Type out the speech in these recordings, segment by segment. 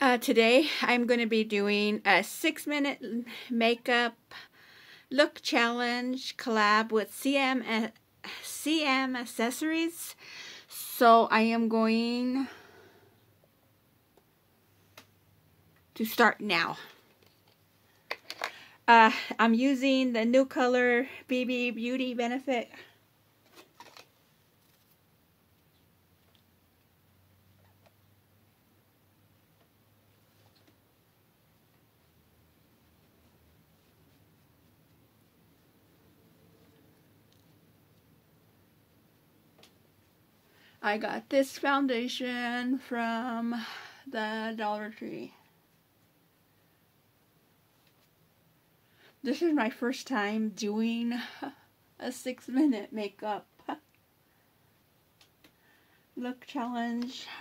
Uh, today I'm going to be doing a six minute makeup look challenge collab with CM, CM accessories. So I am going to start now. Uh, I'm using the new color BB Beauty Benefit I got this foundation from the Dollar Tree. This is my first time doing a six minute makeup look challenge.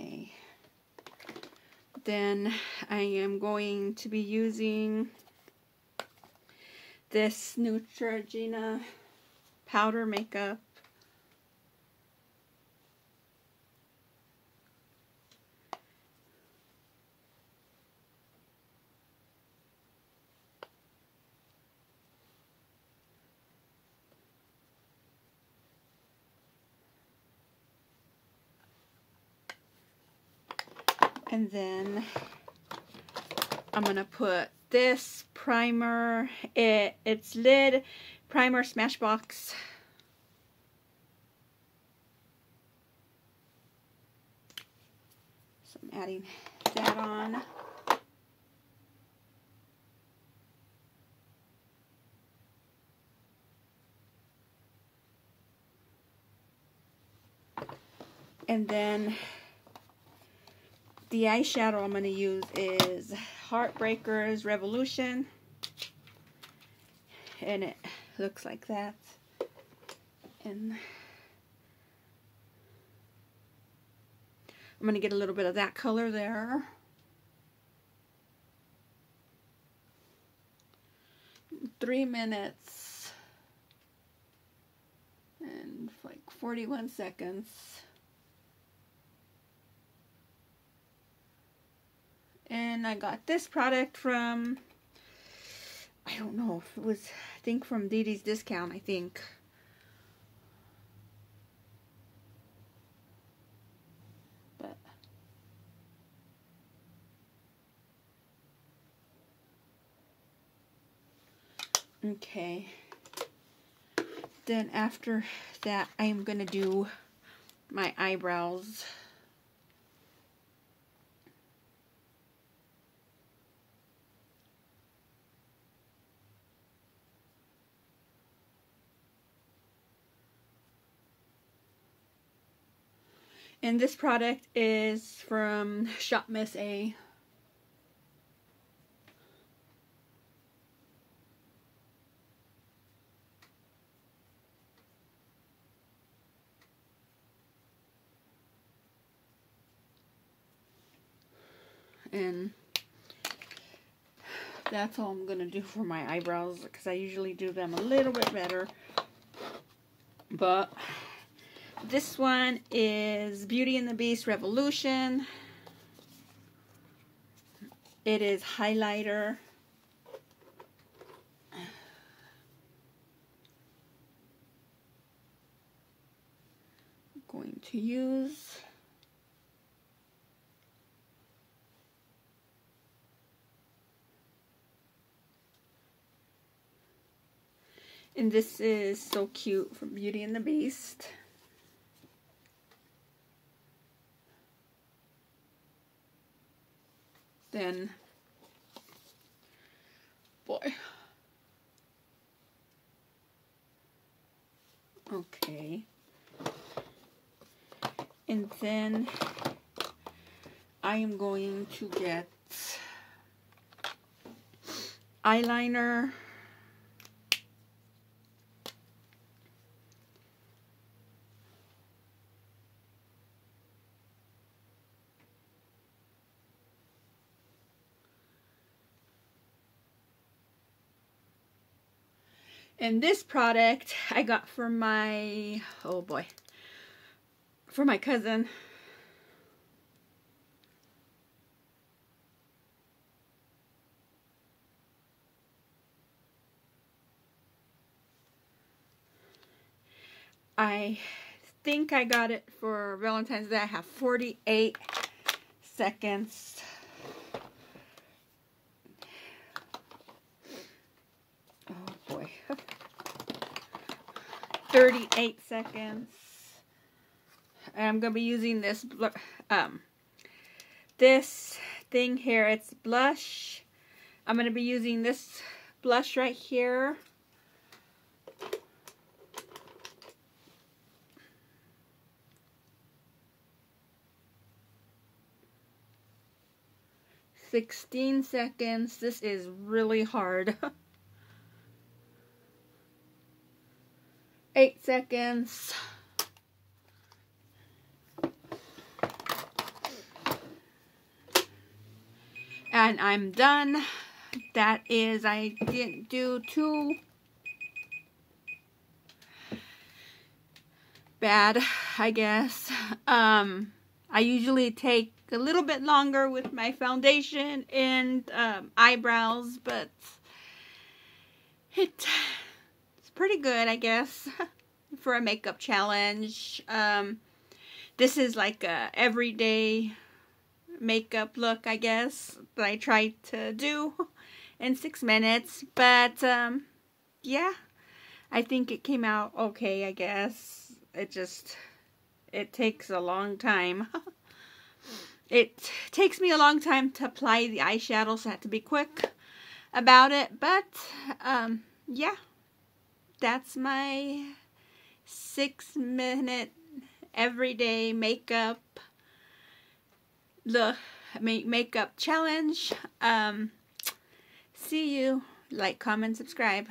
Okay. Then I am going to be using this Neutrogena powder makeup. And then I'm going to put this primer. It It's Lid Primer Smashbox. So I'm adding that on. And then the eyeshadow I'm going to use is Heartbreakers Revolution. And it looks like that. And I'm going to get a little bit of that color there. Three minutes and like 41 seconds. And I got this product from, I don't know if it was, I think from Dee Dee's Discount, I think. But, okay. Then after that, I'm going to do my eyebrows. And this product is from Shop Miss A. And that's all I'm going to do for my eyebrows because I usually do them a little bit better. But this one is Beauty and the Beast Revolution. It is highlighter. I'm going to use And this is so cute from Beauty and the Beast. Then boy. Okay. And then I am going to get eyeliner And this product I got for my, oh boy, for my cousin. I think I got it for Valentine's Day. I have 48 seconds. Oh boy. 38 seconds. And I'm going to be using this um this thing here. It's blush. I'm going to be using this blush right here. 16 seconds. This is really hard. 8 seconds. And I'm done. That is, I didn't do too bad, I guess. Um, I usually take a little bit longer with my foundation and um, eyebrows, but it, pretty good, I guess, for a makeup challenge. Um, this is like a everyday makeup look, I guess, that I tried to do in six minutes, but um, yeah, I think it came out okay, I guess. It just, it takes a long time. It takes me a long time to apply the eyeshadow, so I have to be quick about it. But, um, yeah, that's my six minute everyday makeup the make makeup challenge. Um, see you. Like, comment, subscribe.